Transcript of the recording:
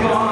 이거.